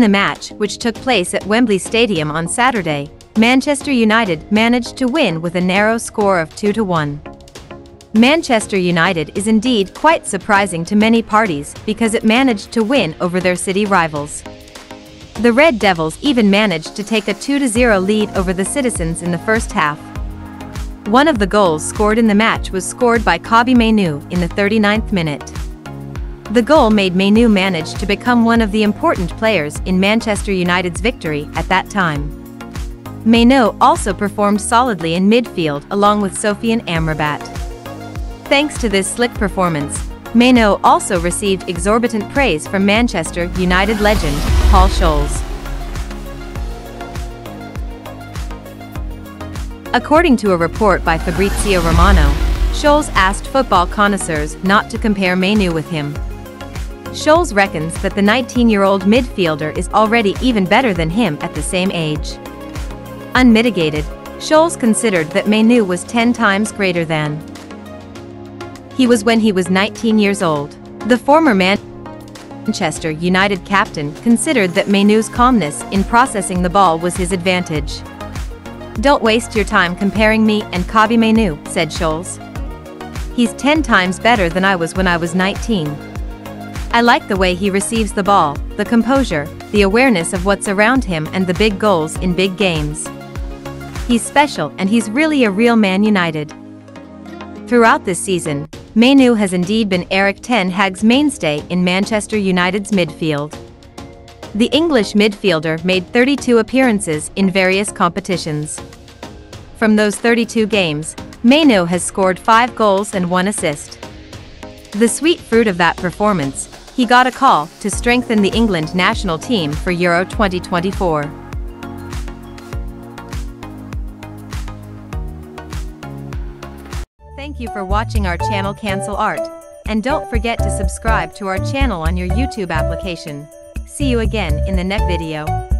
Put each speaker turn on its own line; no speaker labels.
the match, which took place at Wembley Stadium on Saturday, Manchester United managed to win with a narrow score of 2-1. Manchester United is indeed quite surprising to many parties because it managed to win over their city rivals. The Red Devils even managed to take a 2-0 lead over the Citizens in the first half. One of the goals scored in the match was scored by Kobbie Mainoo in the 39th minute. The goal made Mainoo manage to become one of the important players in Manchester United's victory at that time. Mainoo also performed solidly in midfield along with Sofyan Amrabat. Thanks to this slick performance, Mainoo also received exorbitant praise from Manchester United legend, Paul Scholes. According to a report by Fabrizio Romano, Scholes asked football connoisseurs not to compare Mainoo with him. Scholes reckons that the 19-year-old midfielder is already even better than him at the same age. Unmitigated, Scholes considered that Mainoo was 10 times greater than he was when he was 19 years old. The former Manchester United captain considered that Mainoo's calmness in processing the ball was his advantage. Don't waste your time comparing me and Kobbie Mainoo, said Scholes. He's 10 times better than I was when I was 19. I like the way he receives the ball, the composure, the awareness of what's around him and the big goals in big games. He's special and he's really a real Man United. Throughout this season, Mainoo has indeed been Erik ten Hag's mainstay in Manchester United's midfield. The English midfielder made 32 appearances in various competitions. From those 32 games, Mainoo has scored 5 goals and 1 assist. The sweet fruit of that performance, he got a call to strengthen the England national team for Euro 2024. Thank you for watching our channel Kancil Art. And don't forget to subscribe to our channel on your YouTube application. See you again in the next video.